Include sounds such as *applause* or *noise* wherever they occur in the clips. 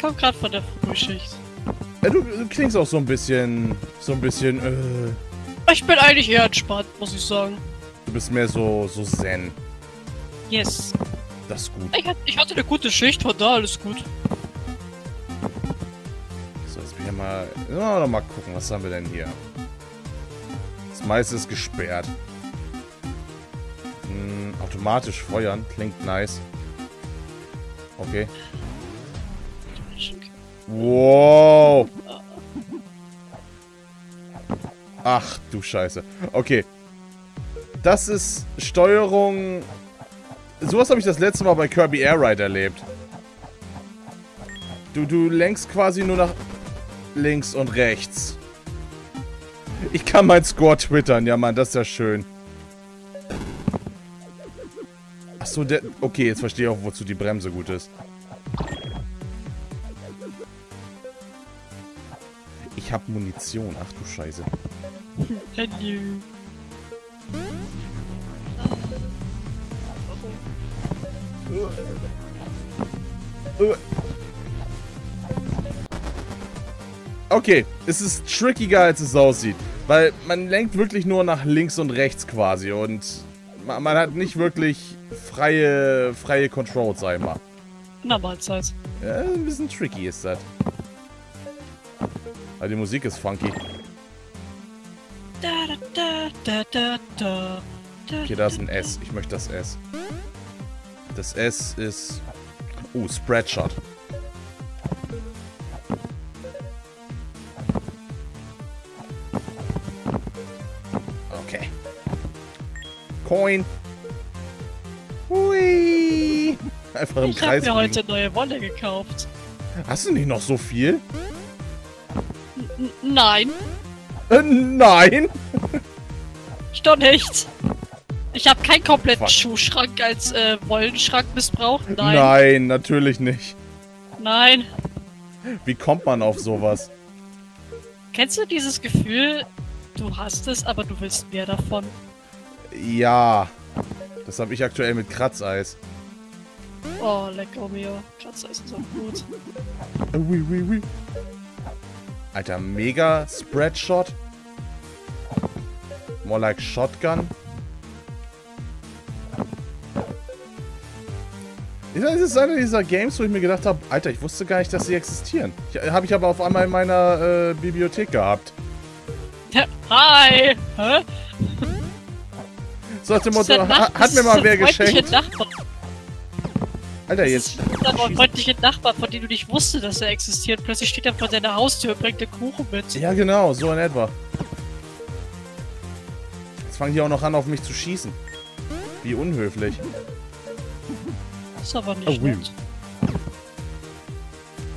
komme gerade von der Frühschicht. Ja, du, du klingst auch so ein bisschen, so ein bisschen, äh, Ich bin eigentlich eher entspannt, muss ich sagen. du bist mehr so, so zen. Yes. Das ist gut. Ich, hat- ich hatte eine gute Schicht, von da alles gut. So, jetzt bin ich mal, ja, mal gucken, was haben wir denn hier? Das meiste ist gesperrt. Hm, automatisch feuern, klingt nice. Okay. Wow. Ach du Scheiße. Okay. Das ist Steuerung. Sowas habe ich das letzte Mal bei Kirby Air Ride erlebt. Du, du lenkst quasi nur nach links und rechts. Ich kann mein Score twittern. Ja, Mann, das ist ja schön. Achso, der... Okay, jetzt verstehe ich auch, wozu die Bremse gut ist. Ich habe Munition. Ach du Scheiße. Hello. Okay, es ist trickiger, als es aussieht. Weil man lenkt wirklich nur nach links und rechts quasi. Und ma- man hat nicht wirklich freie, freie Controls, sag ich mal. Na, Mahlzeit. Ja, ein bisschen tricky ist das. Aber die Musik ist funky. Okay, da ist ein S. Ich möchte das S. Das S ist... Oh, Spreadshot. Okay. Coin. Hui. Einfach im Ich habe Kreis mir heute neue Wolle gekauft. Hast du nicht noch so viel? Nein, Äh, nein. doch nicht. Ich habe keinen kompletten Fuck. Schuhschrank als äh, Wollenschrank missbraucht. Nein. Nein, natürlich nicht. Nein. Wie kommt man auf sowas? Kennst du dieses Gefühl, du hast es, aber du willst mehr davon? Ja. Das habe ich aktuell mit Kratzeis. Oh, lecker mio. Kratzer ist so gut. Äh, ui, ui, ui. Alter, mega Spreadshot. More like Shotgun. Das ist einer dieser Games, wo ich mir gedacht habe, Alter, ich wusste gar nicht, dass sie existieren. Habe ich aber auf einmal in meiner äh, Bibliothek gehabt. Hi! Hä? So Motto, ein ha, Nach- hat mir mal wer geschenkt. Nachbar. Alter, Das jetzt... ein freundlicher Nachbar, von dem du nicht wusstest, dass er existiert. Plötzlich steht er vor deiner Haustür und bringt dir Kuchen mit. Ja, genau, so in etwa. Jetzt fangen die auch noch an, auf mich zu schießen. Wie unhöflich. ist aber nicht Oh, nett.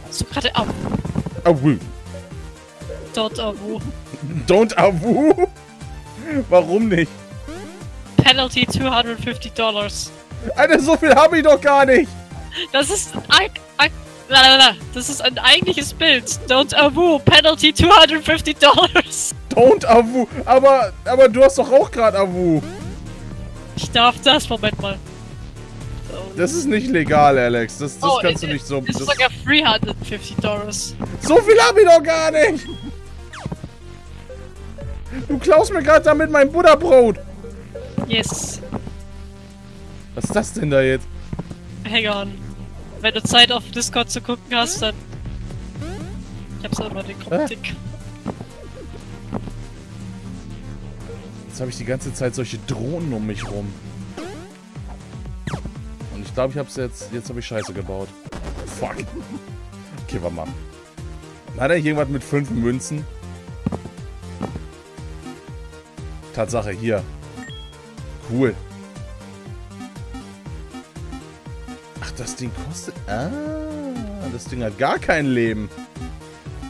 Hast du gerade Abu? Awu. Dort Abu. Don't awu? Warum nicht? Penalty 250 Dollars. Alter, so viel habe ich doch gar nicht. Das ist ein, ein. Das ist ein eigentliches Bild. Don't Abu. Penalty 250 Dollars. Don't awu. Aber, aber du hast doch auch gerade awu. Ich darf das. Moment mal. So. Das ist nicht legal, Alex. Das, das Oh, kannst du es- nicht so... Es ist Das, sogar 350 Dollars. so viel habe ich doch gar nicht. Du klaust mir gerade damit mein Butterbrot. Yes. Was ist das denn da jetzt? Hang on. Wenn du Zeit auf Discord zu gucken hast, dann. Ich hab's immer den Kopf dick. Jetzt habe ich die ganze Zeit solche Drohnen um mich rum. Und ich glaube, ich habe es jetzt... Jetzt habe ich Scheiße gebaut. Fuck. Okay, warte mal. Hat er irgendwas mit fünf Münzen? Tatsache, hier. Cool. Ach, das Ding kostet... Ah, das Ding hat gar kein Leben.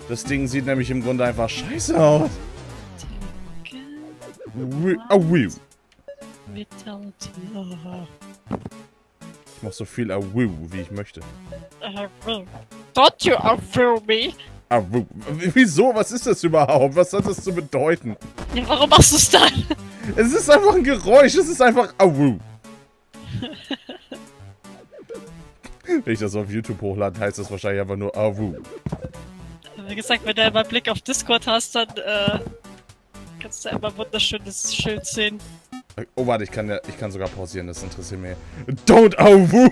Das Ding sieht nämlich im Grunde einfach scheiße aus. Oh. Ich mach so viel Awu, wie ich möchte. Don't you me? Awu. W- Wieso? Was ist das überhaupt? Was hat das zu bedeuten? Ja, warum machst du's dann? Es ist einfach ein Geräusch. Es ist einfach Awu. *laughs* Wenn ich das auf YouTube hochlade, heißt das wahrscheinlich einfach nur Awu. Wie gesagt, wenn du einmal Blick auf Discord hast, dann äh, kannst du einmal wunderschönes Schild sehen. Oh, warte, ich kann, ja, ich kann sogar pausieren, das interessiert mich. Don't Awu!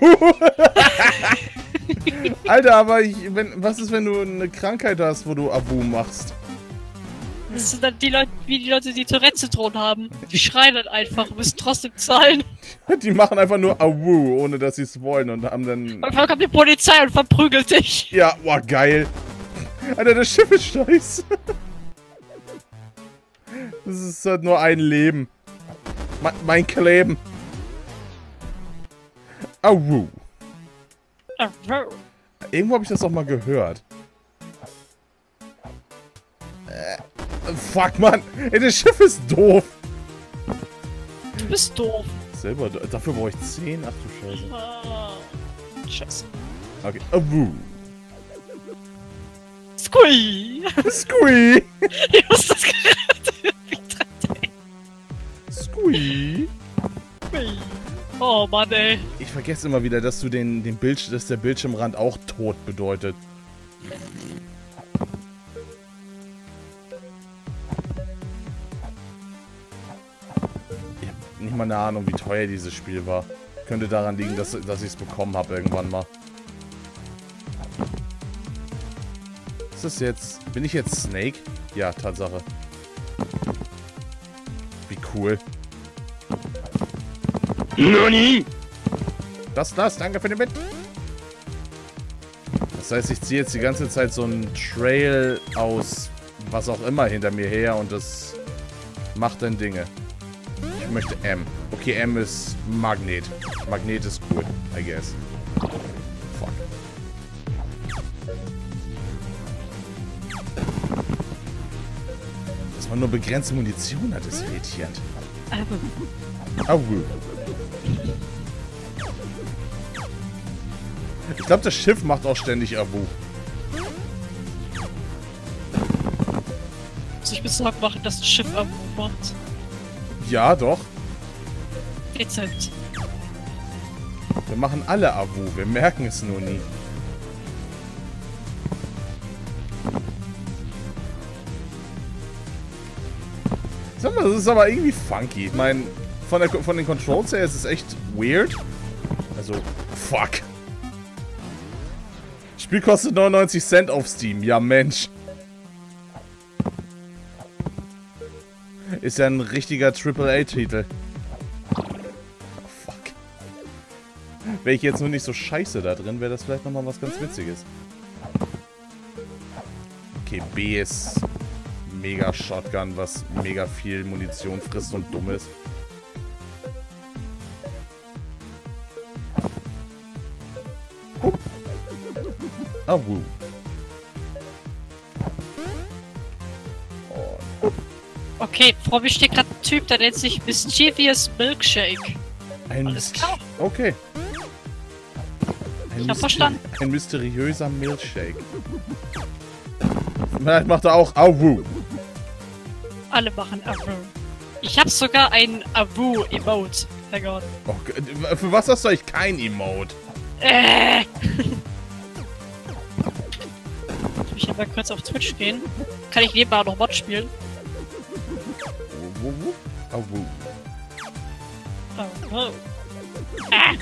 *laughs* Alter, aber ich, wenn, was ist, wenn du eine Krankheit hast, wo du Awu machst? Das sind dann die Leute, wie die Leute, die Tourette-Syndrom haben. Die schreien dann einfach und müssen trotzdem zahlen. *laughs* Die machen einfach nur Awu, ohne dass sie es wollen und haben dann... Und dann kommt die Polizei und verprügelt dich. Ja, boah, geil. Alter, das Schiff ist scheiße. Das ist halt nur ein Leben. Me mein Kleben. Awu. Irgendwo habe ich das auch mal gehört. Äh, fuck, Mann. Ey, das Schiff ist doof. Du bist doof. Selber, dafür brauche ich 10? Ach du Scheiße. Ah, Scheiße. Okay, Awu. Squee! Squee. *laughs* Ich muss das gerade Squee. Squee. Oh Mann, ey. Ich vergesse immer wieder, dass du den, den Bildsch dass der Bildschirmrand auch tot bedeutet. Nicht mal eine Ahnung, wie teuer dieses Spiel war. Könnte daran liegen, dass, dass ich es bekommen habe irgendwann mal. Ist das jetzt... Bin ich jetzt Snake? Ja, Tatsache. Wie cool. NANI? Das, das, danke für den Bit. Das heißt, ich ziehe jetzt die ganze Zeit so einen Trail aus was auch immer hinter mir her und das macht dann Dinge. Ich möchte M. Okay, M ist Magnet. Magnet ist cool, I guess. Fuck. Dass man nur begrenzte Munition hat, ist irritierend. Au. Ich glaube, das Schiff macht auch ständig Abu. Muss ich mir Sorgen machen, dass ein Schiff abmacht. Ja, doch. Dezent. Wir machen alle Abu. Wir merken es nur nie. Sag mal, das ist aber irgendwie funky. Ich meine, von, von den Controls her ist es echt weird. Also, fuck. Spiel kostet 99 Cent auf Steam. Ja, Mensch. Ist ja ein richtiger AAA-Titel. Oh, fuck. Wäre ich jetzt nur nicht so scheiße da drin, wäre das vielleicht nochmal was ganz Witziges. Okay, B ist mega Shotgun, was mega viel Munition frisst und dumm ist. Ah, wuh. Okay, vor mir steht gerade ein Typ, der nennt sich Mischievous Milkshake. Ein Alles klar. Okay. Ein Ich hab verstanden. Ein mysteriöser Milkshake. Vielleicht macht er auch Awu. Alle machen Avu. Ich hab sogar ein Avu-Emote. Hang on. Oh, Gott, für was hast du eigentlich kein Emote? Äh. *laughs* ich will mal kurz auf Twitch gehen. Kann ich nebenbei auch noch Mod spielen? Wu, wu? Awu. Oh, oh. Ah.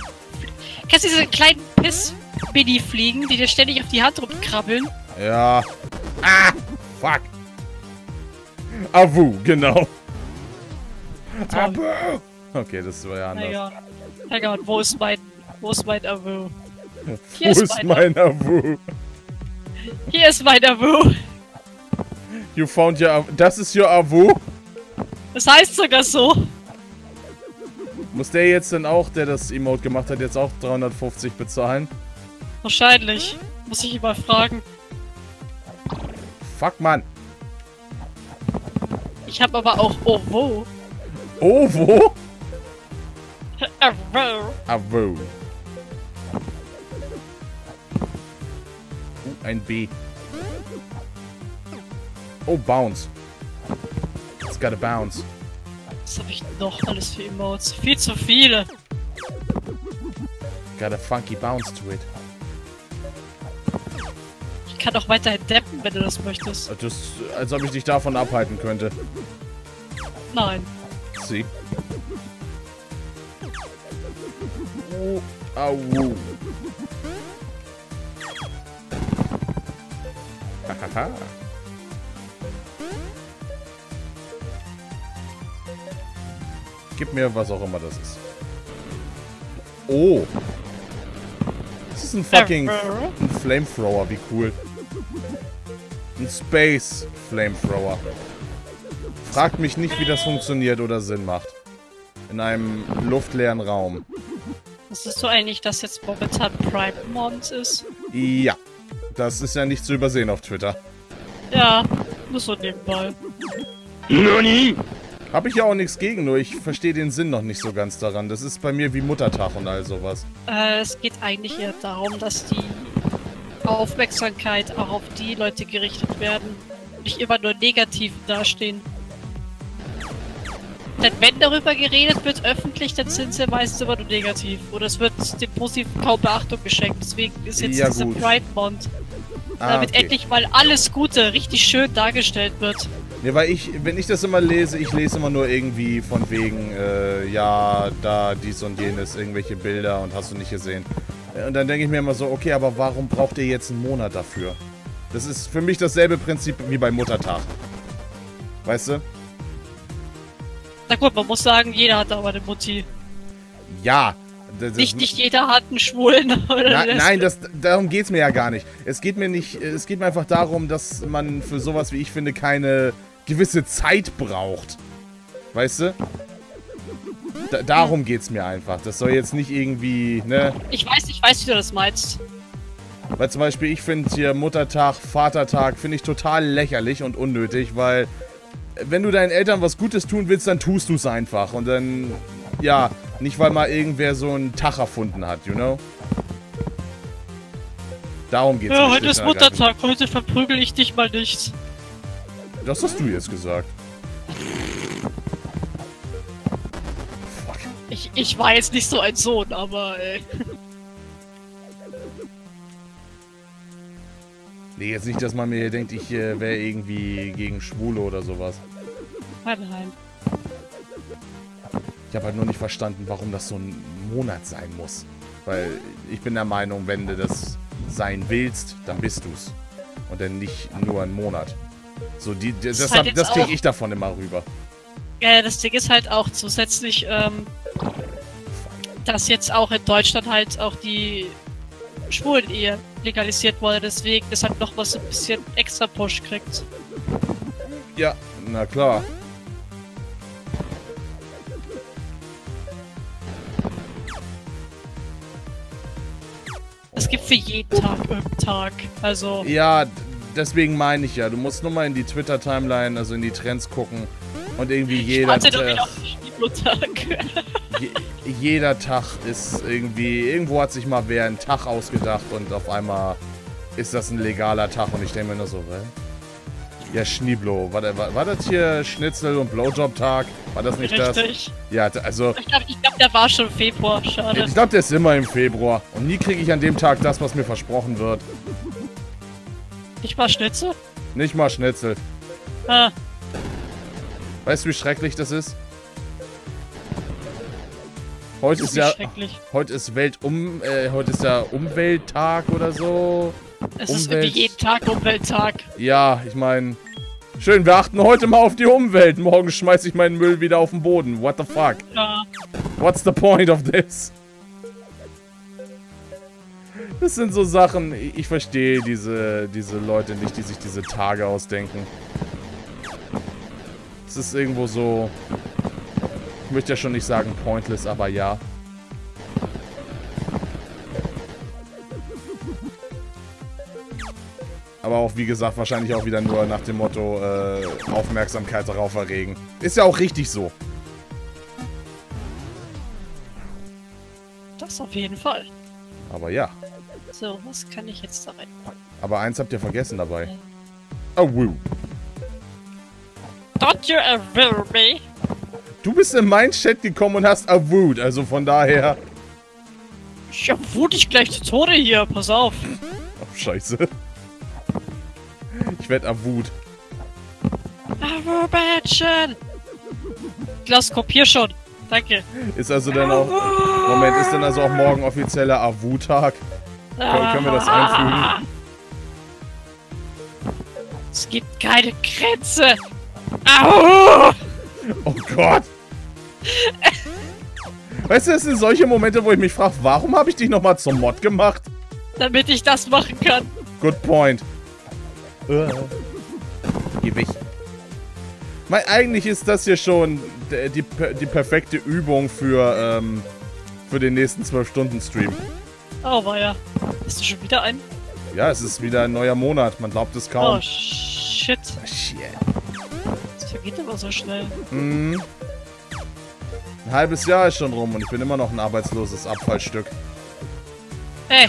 Kennst du diese kleinen Piss-Mini-Fliegen, die dir ständig auf die Hand rumkrabbeln? Ja. Ah! Fuck. Awu, genau. Toll. Abu. Okay, das war ja anders. Hang on, wo ist mein... Wo ist mein Avu? Wo Hier ist ist mein- Awu? Hier ist mein Avu! You found your Awu. Das ist your Awu? Das heißt sogar so. Muss der jetzt denn auch, der das Emote gemacht hat, jetzt auch 350 bezahlen? Wahrscheinlich. Muss ich ihn mal fragen. Fuck, Mann. Ich habe aber auch Ovo. Wo? Avu. Awu. Uh, ein B. Oh, Bounce. It's gotta bounce. Was habe ich noch alles für Emotes? Viel zu viele. Got a funky bounce to it. Ich kann doch weiterhin deppen, wenn du das möchtest. Das, als ob ich dich davon abhalten könnte. Nein. Sie. Oh, au. Hahaha. Gib mir was auch immer das ist. Oh. Das ist ein fucking ein Flamethrower, wie cool. Ein Space Flamethrower. Fragt mich nicht, wie das funktioniert oder Sinn macht. In einem luftleeren Raum. Wusstest du eigentlich, dass jetzt momentan Prime Mons ist? Ja. Das ist ja nicht zu übersehen auf Twitter. Ja, nur so nebenbei. NANI? Hab ich ja auch nichts gegen, nur ich verstehe den Sinn noch nicht so ganz daran. Das ist bei mir wie Muttertag und all sowas. Äh, es geht eigentlich eher darum, dass die Aufmerksamkeit auch auf die Leute gerichtet werden, nicht immer nur negativ dastehen. Denn wenn darüber geredet wird öffentlich, dann sind sie meistens immer nur negativ. Oder es wird dem Positiv kaum Beachtung geschenkt. Deswegen ist jetzt Ja, diese gut. Pride Month, Ah, damit okay. endlich mal alles Gute richtig schön dargestellt wird. Ne, weil ich, wenn ich das immer lese, ich lese immer nur irgendwie von wegen, äh, ja, da dies und jenes, irgendwelche Bilder und hast du nicht gesehen. Und dann denke ich mir immer so, okay, aber warum braucht ihr jetzt einen Monat dafür? Das ist für mich dasselbe Prinzip wie bei Muttertag. Weißt du? Na gut, man muss sagen, jeder hat aber eine Mutti. Ja. Das, Nicht, nicht jeder hat einen Schwulen *laughs* oder Na, nein, das, darum geht's mir ja gar nicht. Es geht mir nicht, es geht mir einfach darum, dass man für sowas, wie ich finde, keine gewisse Zeit braucht. Weißt du? Da, darum geht's mir einfach. Das soll jetzt nicht irgendwie, ne? Ich weiß, ich weiß, wie du das meinst. Weil zum Beispiel, ich finde hier Muttertag, Vatertag, finde ich total lächerlich und unnötig, weil wenn du deinen Eltern was Gutes tun willst, dann tust du es einfach. Und dann, ja, nicht weil mal irgendwer so einen Tag erfunden hat, you know? Darum geht's Ja, mir heute schlicht ist. Muttertag, heute verprügel ich dich mal nicht. Das hast du jetzt gesagt. Fuck. Ich, ich war jetzt nicht so ein Sohn, aber äh, Nee, jetzt nicht, dass man mir denkt, ich äh, wäre irgendwie gegen Schwule oder sowas. nein. Ich habe halt nur nicht verstanden, warum das so ein Monat sein muss. Weil ich bin der Meinung, wenn du das sein willst, dann bist du's. Und dann nicht nur einen Monat. So, die, das, ist das, halt das kriege ich davon immer rüber. Äh, das Ding ist halt auch zusätzlich, ähm, dass jetzt auch in Deutschland halt auch die Schwulen-Ehe legalisiert wurde, deswegen das halt noch was ein bisschen extra Push kriegt. Ja, na klar. Es gibt für jeden Tag irgendeinen Tag. Also, Ja, deswegen meine ich ja. Du musst nur mal in die Twitter-Timeline, also in die Trends gucken. Und irgendwie jeder, Tag- je, jeder Tag ist irgendwie... Irgendwo hat sich mal wer einen Tag ausgedacht und auf einmal ist das ein legaler Tag. Und ich denke mir nur so, was? Ja, Schneeblo. War, war, war das hier Schnitzel- und Blowjob-Tag? War das nicht das? Richtig. Ja, d- also... Ich glaube, glaub, der war schon im Februar. Schade. Ich glaube, der ist immer im Februar. Und nie kriege ich an dem Tag das, was mir versprochen wird. Nicht mal Schnitzel? Nicht mal Schnitzel. Ah, Weißt du, wie schrecklich das ist? Heute ist ist ja... schrecklich. Heute ist Weltum... Äh, heute ist ja Umwelttag oder so. Es ist Umwelt- irgendwie jeden Tag Umwelttag. Ja, ich meine... Schön, wir achten heute mal auf die Umwelt. Morgen schmeiß ich meinen Müll wieder auf den Boden. What the fuck? Ja. What's the point of this? Das sind so Sachen, ich verstehe diese, diese Leute nicht, die sich diese Tage ausdenken. Es ist irgendwo so, ich möchte ja schon nicht sagen pointless, aber ja. Aber auch, wie gesagt, wahrscheinlich auch wieder nur nach dem Motto äh, Aufmerksamkeit darauf erregen. Ist ja auch richtig so. Das auf jeden Fall. Aber ja. So, was kann ich jetzt da reinpacken? Aber eins habt ihr vergessen dabei. Oh, woo. Don't you ever me? Du bist in meinen Chat gekommen und hast awooed, also von daher... Ich wut dich gleich zu Tode hier, pass auf. *laughs* Oh, scheiße. Ich werde erwut. Avu-Mädchen! Klaus, kopier schon. Danke. Ist also dann auch... Moment, ist denn also auch morgen offizieller Awu-Tag? Können, können wir das einfügen? Es gibt keine Grenze. Au! Oh Gott! Weißt du, das sind solche Momente, wo ich mich frage, warum habe ich dich nochmal zum Mod gemacht? Damit ich das machen kann. Good point. Äh. Geh weg. Weil eigentlich ist das hier schon die, die, die perfekte Übung für, ähm, für den nächsten 12-Stunden-Stream. Oh, ja. Hast du schon wieder einen? Ja, es ist wieder ein neuer Monat. Man glaubt es kaum. Oh, shit. Ah, shit. Das vergeht aber so schnell. Mhm. Ein halbes Jahr ist schon rum und ich bin immer noch ein arbeitsloses Abfallstück. Hey,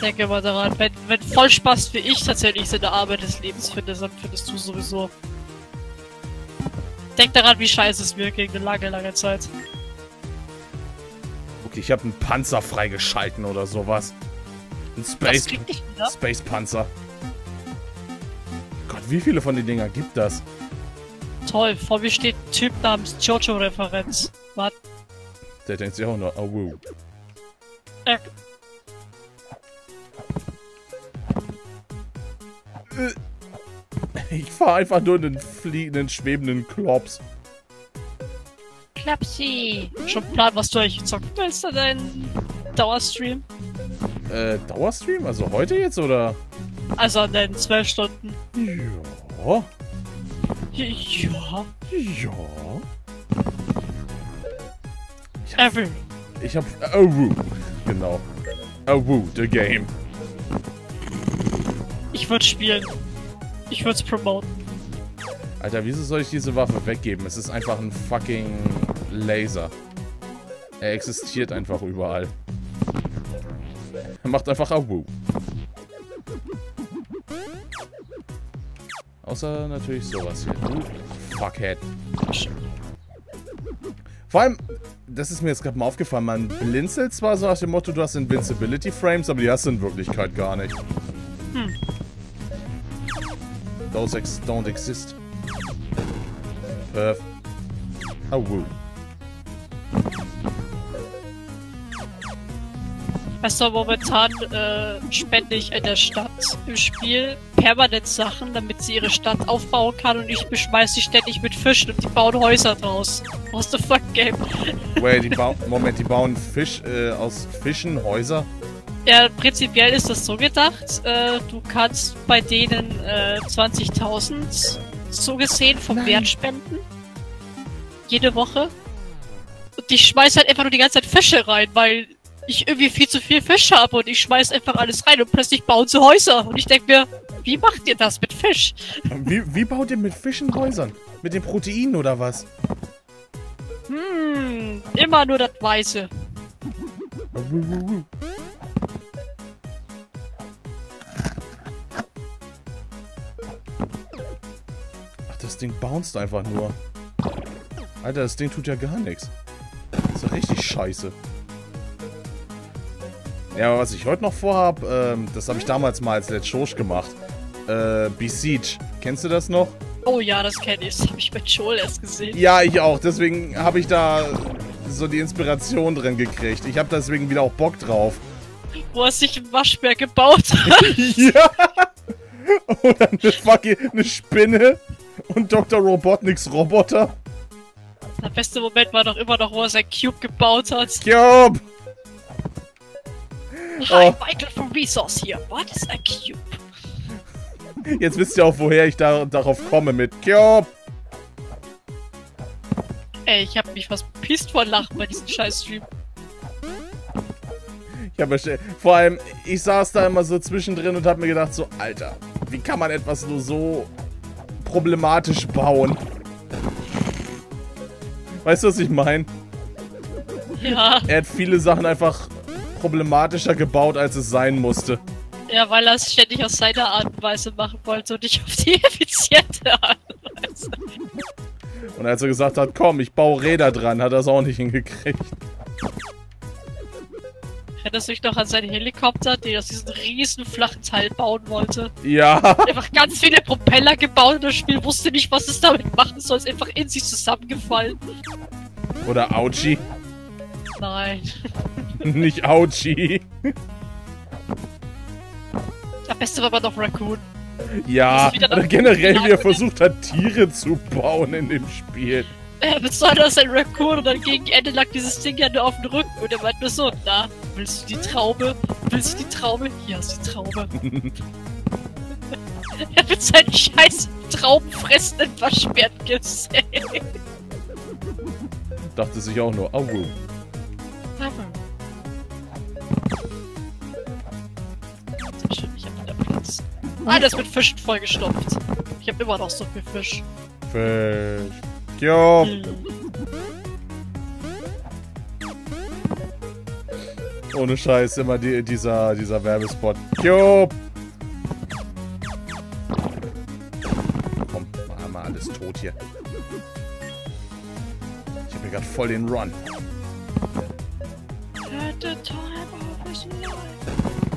denke mal daran. Wenn, wenn Vollspaß wie ich tatsächlich seine Arbeit des Lebens findest, dann findest du sowieso. Denk daran, wie scheiße es mir gegen eine lange, lange Zeit. Ich habe einen Panzer freigeschalten oder sowas. Ein Space. Space Panzer. Gott, wie viele von den Dinger gibt das? Toll, vor mir steht ein Typ namens Jojo-Referenz. Warte, Der denkt sich auch nur, oh wow. äh, Ich fahre einfach nur einen fliegenden, schwebenden Klops. Klapsi. Schon Plan, was du eigentlich zocken willst an deinem Dauerstream? Äh, Dauerstream? Also heute jetzt oder? Also an deinen 12 Stunden. Ja. Ja, Ja. every. Ich hab. Oh woo. Genau. Oh woo, the game. Ich würde spielen. Ich würde es promoten. Alter, wieso soll ich diese Waffe weggeben? Es ist einfach ein fucking Laser. Er existiert einfach überall. Er macht einfach Awu. Außer natürlich sowas hier. Du Fuckhead. Vor allem, das ist mir jetzt gerade mal aufgefallen, man blinzelt zwar so nach dem Motto, du hast Invincibility Frames, aber die hast du in Wirklichkeit gar nicht. Hm. Those ex don't exist. Perf. Awu. Weißt du, momentan äh, spende ich in der Stadt im Spiel permanent Sachen, damit sie ihre Stadt aufbauen kann und ich beschmeiß sie ständig mit Fischen und die bauen Häuser draus. What's the fuck game? *laughs* Wait, die bauen. Moment, die bauen Fisch äh, aus Fischen Häuser? Ja, prinzipiell ist das so gedacht. Äh, du kannst bei denen äh, 20.000 so gesehen vom Nein. Wert spenden. Jede Woche. Und ich schmeiß halt einfach nur die ganze Zeit Fische rein, weil ich irgendwie viel zu viel Fisch habe und ich schmeiß einfach alles rein und plötzlich bauen sie Häuser. Und ich denk mir, wie macht ihr das mit Fisch? Wie, wie baut ihr mit Fischen Häusern? Mit den Proteinen oder was? Hm, immer nur das Weiße. Ach, das Ding bounced einfach nur. Alter, das Ding tut ja gar nichts. Das ist ja richtig scheiße. Ja, aber was ich heute noch vorhab, ähm, das habe ich damals mal als Let's Show gemacht. Äh, Besiege. Kennst du das noch? Oh ja, das kenne ich. Das habe ich bei Joel erst gesehen. Ja, ich auch. Deswegen habe ich da so die Inspiration drin gekriegt. Ich habe deswegen wieder auch Bock drauf. Wo er sich ein Waschbär gebaut hat. *laughs* ja! Oder eine fucking eine Spinne und Dr. Robotniks Roboter. Der beste Moment war doch immer noch, wo er sein Cube gebaut hat. Cube! Hi, Oh. vital for resource here. What is a cube? Jetzt wisst ihr auch, woher ich da, darauf komme mit Cube. Ey, ich hab mich fast bepisst vor Lachen bei diesem scheiß Stream. Ich hab vor allem, ich saß da immer so zwischendrin und hab mir gedacht so, Alter, wie kann man etwas nur so problematisch bauen? Weißt du, was ich meine? Ja, Er hat viele Sachen einfach problematischer gebaut, als es sein musste. ja, weil er es ständig auf seine Art und Weise machen wollte und nicht auf die *laughs* effiziente Art und Weise. Und als er gesagt hat, komm, ich baue Räder dran, hat er es auch nicht hingekriegt. Erinnerst du dich noch an seinen Helikopter, den er aus diesem riesen flachen Teil bauen wollte? Ja. Einfach ganz viele Propeller gebaut und das Spiel wusste nicht, was es damit machen soll. Es ist einfach in sich zusammengefallen. Oder Auchi. Nein. *laughs* Nicht Auchi. Am besten war aber noch Raccoon. Ja, oder generell, wie er Ja, versucht hat, Tiere zu bauen in dem Spiel. Äh, besonders ein Raccoon und dann gegen Ende lag dieses Ding ja nur auf dem Rücken und er meint nur so, na, willst du die Traube? Willst du die Traube? Hier ist die Traube. *laughs* er mit seinen scheiß traubenfressenden Waschbären gesehen. Dachte sich auch nur, au. Sehr schön, ich hab wieder Platz. Ah, das wird Fischen vollgestopft. Ich hab immer noch so viel Fisch. Fisch. Jo. Hm. Ohne Scheiß, immer die, dieser, dieser Werbespot. Jo. Komm, mal, mal alles tot hier. Ich hab hier gerade voll den Run. At the time.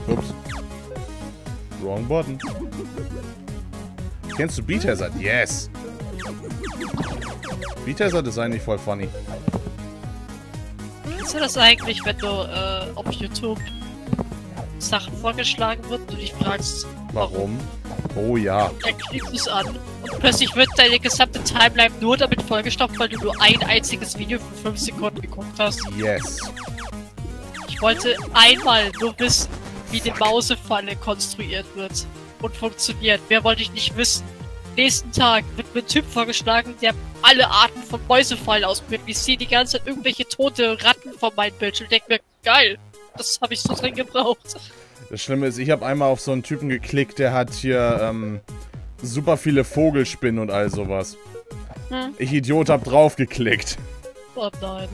Ups. Wrong button. Kennst du Beat Hazard? Yes. Beat Hazard ist eigentlich voll funny. Kennst du das eigentlich, wenn du äh, auf YouTube Sachen vorgeschlagen wird und du dich fragst, Warum? Oh ja. dann klickst du es an und plötzlich wird deine gesamte Timeline nur damit vollgestopft, weil du nur ein einziges Video für 5 Sekunden geguckt hast. Yes. Ich wollte einmal nur wissen, wie die Mausefalle konstruiert wird und funktioniert. Mehr wollte ich nicht wissen. Nächsten Tag wird mir ein Typ vorgeschlagen, der alle Arten von Mäusefallen ausprobiert. Ich sehe die ganze Zeit irgendwelche tote Ratten vor meinem Bildschirm denke mir, geil, das habe ich so drin gebraucht. Das Schlimme ist, ich habe einmal auf so einen Typen geklickt, der hat hier ähm, super viele Vogelspinnen und all sowas. Hm. Ich Idiot hab draufgeklickt. Oh nein.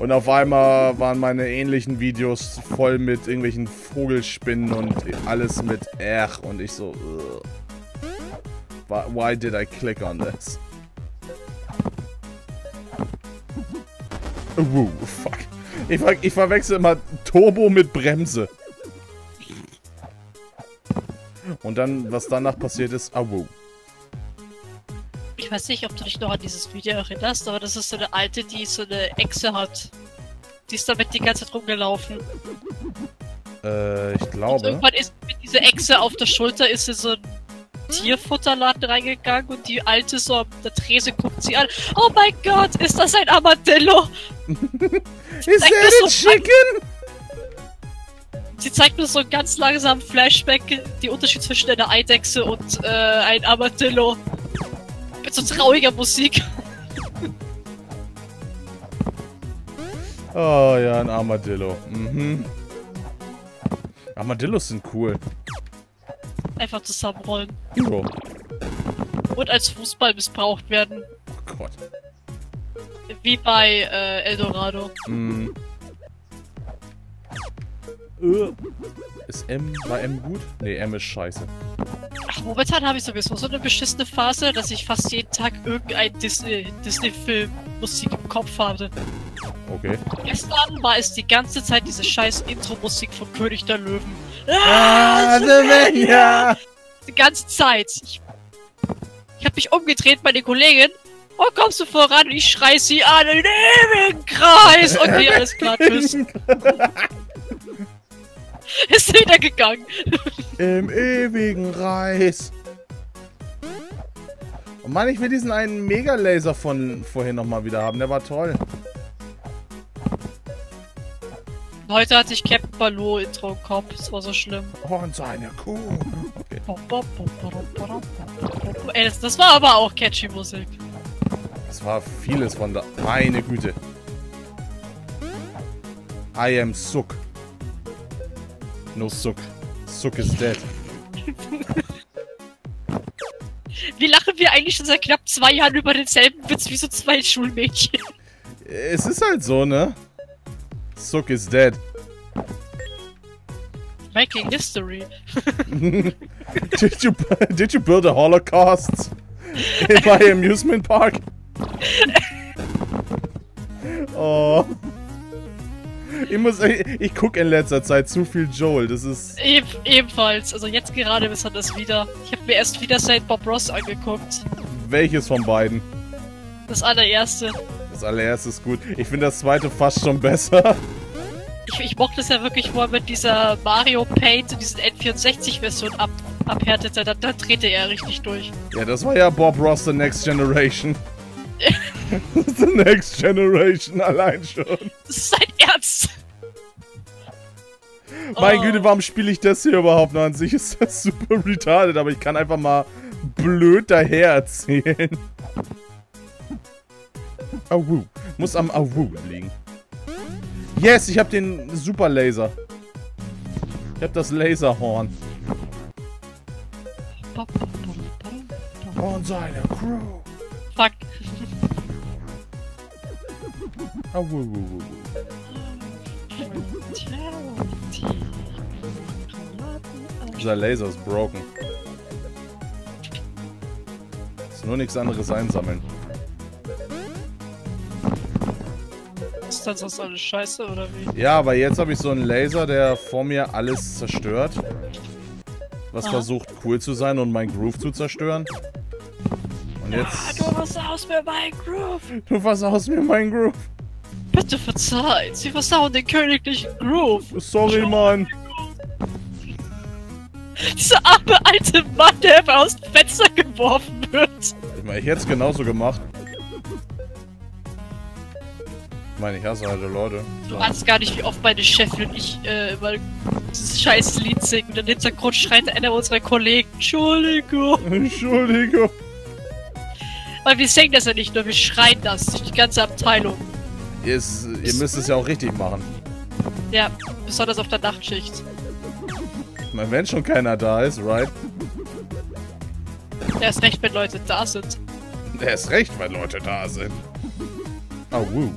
Und auf einmal waren meine ähnlichen Videos voll mit irgendwelchen Vogelspinnen und alles mit R. Und ich so, ugh. Why- did I click on this? Uh, fuck. Ich, ver ich verwechsel immer Turbo mit Bremse. Und dann, was danach passiert ist, awu. Ich weiß nicht, ob du dich noch an dieses Video erinnerst, aber das ist so eine alte, die so eine Echse hat. Die ist damit die ganze Zeit rumgelaufen. Äh, ich Und glaube. irgendwann ist mit dieser Echse auf der Schulter ist sie so ein Tierfutterladen reingegangen und die alte so auf der Trese guckt sie an. Oh mein Gott, ist das ein Armadillo? Is Zeig that das a so chicken? Sie zeigt mir so einen ganz langsamen Flashback, die Unterschied zwischen einer Eidechse und äh, ein Armadillo. Mit so trauriger Musik. Oh ja, ein Armadillo. Mhm. Armadillos sind cool. Einfach zusammenrollen. So. Und als Fußball missbraucht werden. Oh Gott. Wie bei äh, Eldorado. Mhm. Äh. Ist M, war M gut? Nee, M ist scheiße. Ach, momentan habe ich sowieso so eine beschissene Phase, dass ich fast jeden Tag irgendein Disney- Disney-Film Musik im Kopf habe. Okay. Gestern war es die ganze Zeit diese scheiß Intro-Musik von König der Löwen. Ah, Svenja! Die ganze Zeit. Ich, ich habe mich umgedreht, meine Kollegin. Oh, kommst du voran? Und ich schrei sie an. In ewigen Kreis. Okay, alles klar, tschüss. *laughs* *laughs* Ist wieder gegangen. Im ewigen Reis. Oh Mann, ich will diesen einen Mega-Laser von vorhin nochmal wieder haben. Der war toll. Heute hatte ich Captain Baloo Intro im Kopf. Das war so schlimm. Und seine Kuh. Okay. Ey, das, das war aber auch catchy Musik. Das war vieles von da. Meine Güte. I am Suck. No Suck. Suck is dead. Wir lachen wir eigentlich schon seit knapp zwei Jahren über denselben Witz wie so zwei Schulmädchen. Es ist halt so, ne? Suck is dead. Making history. *laughs* did you did you build a Holocaust in my amusement park? *laughs* Oh. Ich muss, ich, ich gucke in letzter Zeit zu viel Joel. Das ist. Eben, ebenfalls. Also jetzt gerade ist er das wieder. Ich habe mir erst wieder St. Bob Ross angeguckt. Welches von beiden? Das allererste. Das allererste ist gut. Ich finde das zweite fast schon besser. Ich, ich mochte es ja wirklich, wo er mit dieser Mario Paint und diesen N64-Version ab, abhärtete. Da, da drehte er richtig durch. Ja, das war ja Bob Ross The Next Generation. *laughs* The Next Generation allein schon. Das ist sein Ernst. Mein Oh. Güte, warum spiele ich das hier überhaupt noch an sich? Ist das *laughs* super retarded, aber ich kann einfach mal blöd daher erzählen. Awu. Muss am Awu liegen. Yes, ich habe den Super Laser. Ich habe das Laserhorn. Und seine Crew. Fuck. Awu. Dieser Laser ist broken. Ist nur nichts anderes einsammeln. Ist das das alles scheiße oder wie? Ja, aber jetzt habe ich so einen Laser, der vor mir alles zerstört. Was Aha. versucht cool zu sein und mein Groove zu zerstören. Und Ah, jetzt... du versaust mir mein Groove. Du versaust mir meinen Groove. Bitte verzeiht. Sie versauen den königlichen Groove. Sorry, Mann. Dieser arme alte Mann, der einfach aus dem Fenster geworfen wird. Ich meine, ich hätte es genauso gemacht. Ich meine, ich hasse alte Leute. Du ahnst gar nicht, wie oft meine Chefin und ich äh, immer dieses scheiß Lied singen und im Hintergrund schreit einer unserer Kollegen, Entschuldigung. *laughs* Entschuldigung. Weil wir singen das ja nicht nur, wir schreien das durch die ganze Abteilung. Ihr, ist, ihr müsst es ja auch richtig machen. Ja, besonders auf der Nachtschicht. Wenn schon keiner da ist, right? Erst recht, wenn Leute da sind. Der ist recht, wenn Leute da sind. Oh, wuh.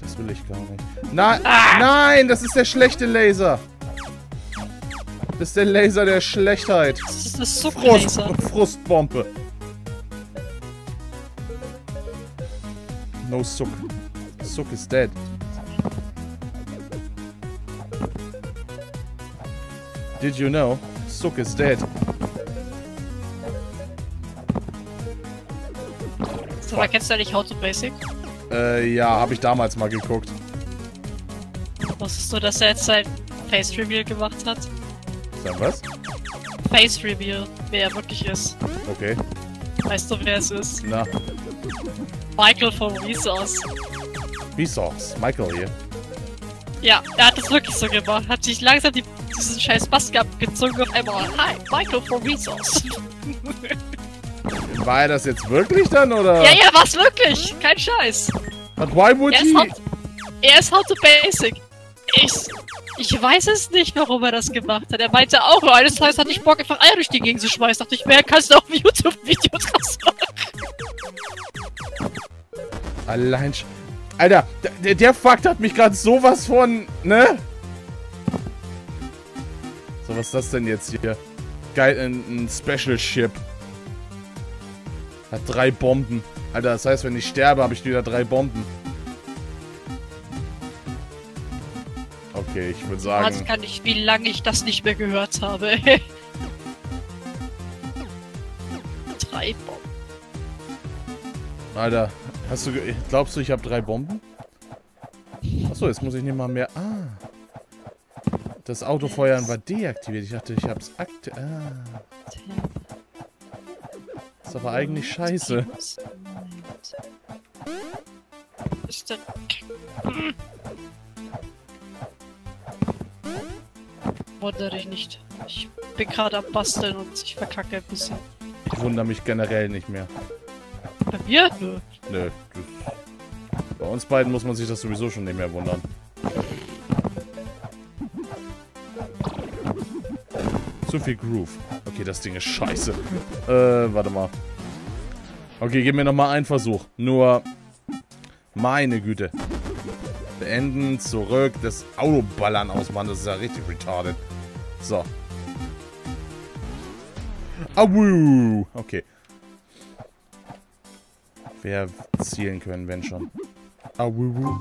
Das will ich gar nicht. Nein, nein, das ist der schlechte Laser. Das ist der Laser der Schlechtheit. Das ist eine Frust. Frustbombe. No Suck. Suck is dead. Did you know? Suck is dead. So, da kennst du ja nicht How to Basic? Äh, ja, habe ich damals mal geguckt. Wusstest du, dass er jetzt sein Face Reveal gemacht hat? Sag was? Face Reveal, wer er wirklich ist. Okay. Weißt du, wer es ist? Na, Michael von Resource. Vsauce. Michael hier. Ja, er hat das wirklich so gemacht. Hat sich langsam die, diesen scheiß Maske abgezogen und auf einmal, hi, Michael von Resource. *laughs* War er das jetzt wirklich dann, oder? ja, ja, was wirklich? Kein Scheiß. But why would Er he? ist, how, er ist How to Basic. Ich, ich weiß es nicht, warum er das gemacht hat. Er meinte auch, eines Tages hatte ich Bock, einfach Eier durch die Gegend zu schmeißen. Dachte ich, mehr kannst du auf YouTube-Video draus machen. Allein Alter, der, der Fakt hat mich gerade sowas von, ne? So, was ist das denn jetzt hier? Geil, ein, ein Special Ship. Hat drei Bomben. Alter, das heißt, wenn ich sterbe, habe ich wieder drei Bomben. Okay, ich würde sagen... ich, wie lange ich das nicht mehr gehört habe. *laughs* Drei Bomben. Alter, hast du... Glaubst du, ich habe drei Bomben? Achso, jetzt muss ich nicht mal mehr... Ah. Das Autofeuern war deaktiviert. Ich dachte, ich hab's aktiv... Ah. Ist aber eigentlich scheiße. Ist denn... Wundere dich nicht. Ich bin gerade am Basteln und ich verkacke ein bisschen. Ich wundere mich generell nicht mehr. Bei mir? Nö. Nö. Bei uns beiden muss man sich das sowieso schon nicht mehr wundern. Zu viel Groove. Okay, das Ding ist scheiße. Äh, warte mal. Okay, gib mir nochmal einen Versuch. Nur... Meine Güte. Beenden, zurück. Das Autoballern ausmachen, das ist ja richtig retarded. So. Awu. Okay. Wer zielen können, wenn schon. Awu.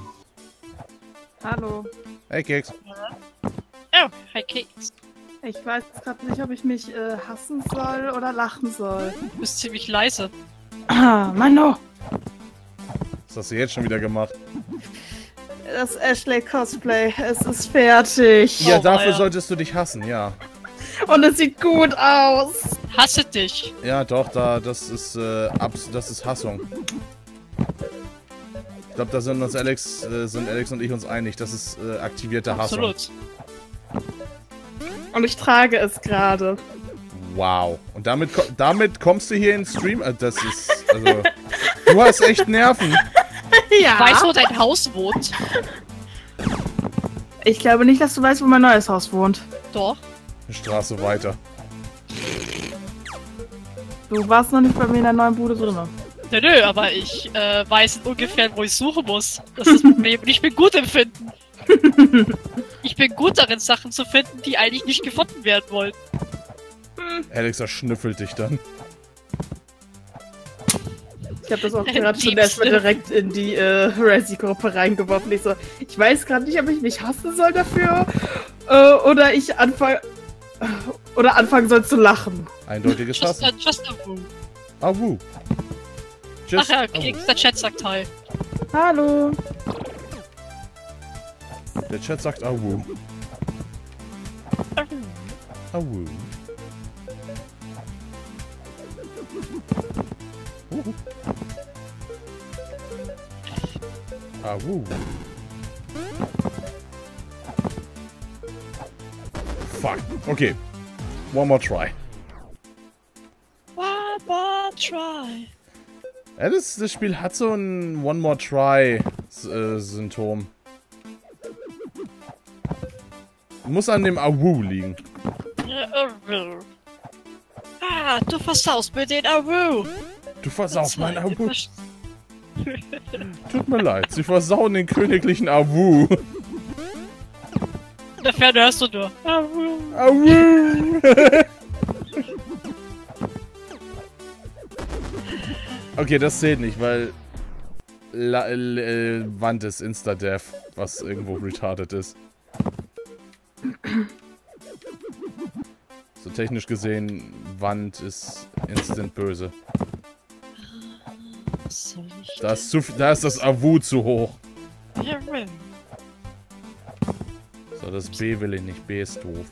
Hallo. Hey, Keks. Oh, hi Keks. Ich weiß gerade nicht, ob ich mich äh, hassen soll oder lachen soll. Du bist ziemlich leise. Ah, Mano! Was hast du jetzt schon wieder gemacht? Das Ashley Cosplay, es ist fertig. Ja, Oh, dafür weia. solltest du dich hassen, ja. Und es sieht gut aus. Hasse dich. Ja, doch, da, das ist, äh, abs das ist Hassung. Ich glaube, da sind uns Alex, äh, sind Alex und ich uns einig. Das ist äh, aktivierte Hassung. Absolut. Und ich trage es gerade. Wow. Und damit, ko damit kommst du hier in den Stream? Äh, das ist, also, du hast echt Nerven. *laughs* Ja. Weißt du, wo dein Haus wohnt? Ich glaube nicht, dass du weißt, wo mein neues Haus wohnt. Doch. Eine Straße weiter. Du warst noch nicht bei mir in der neuen Bude drin. Nö, nö, aber ich äh, weiß ungefähr, wo ich suchen muss. Das ist das Problem. Ich bin gut im Finden. *laughs* Ich bin gut darin, Sachen zu finden, die eigentlich nicht gefunden werden wollen. Alex erschnüffelt dich dann. Ich habe das auch gerade schon erstmal direkt in die äh, Resi-Gruppe reingeworfen. Ich so, ich weiß gerade nicht, ob ich mich hassen soll dafür äh, oder ich anfange oder anfangen soll zu lachen. Eindeutiges Just, Hassen. a, just a woo. Ah, wuh. Ach Just ja, a Keks, der Chat sagt hi. Hallo. Der Chat sagt ah, wuh. Ah, wuh. Fuck. Okay. One more try. One more try. Ja, das, das Spiel hat so ein One More Try-Symptom. Muss an dem Awu liegen. Ah, du versaust mir den Awu. Du versaust mein Zwei, Awu. Tut mir leid, sie versauen den königlichen Awu. Der Ferne hörst du nur. Awu. Awu! okay, das zählt nicht, weil La L äh, Wand ist Insta-Death, was irgendwo retarded ist. So technisch gesehen, Wand ist instant böse. Da ist, zu, da ist das Awu zu hoch. So, das B will ich nicht. B ist doof.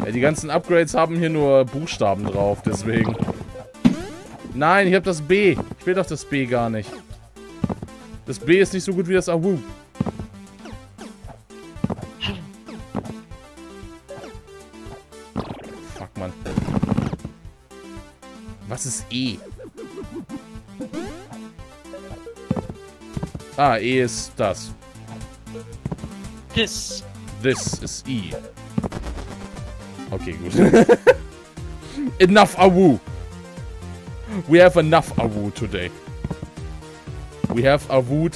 Ja, die ganzen Upgrades haben hier nur Buchstaben drauf, deswegen. Nein, ich hab das B. Ich will doch das B gar nicht. Das B ist nicht so gut wie das Awu. Fuck, Mann. Was ist E? Ah, E ist das. This. This is E. Okay, gut. *laughs* enough Awu. We have enough Awu today. We have Awu